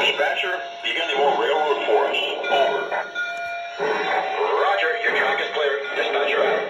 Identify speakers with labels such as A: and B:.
A: Dispatcher, you got any more railroad for us? Over. Roger, your track is clear. Dispatcher out.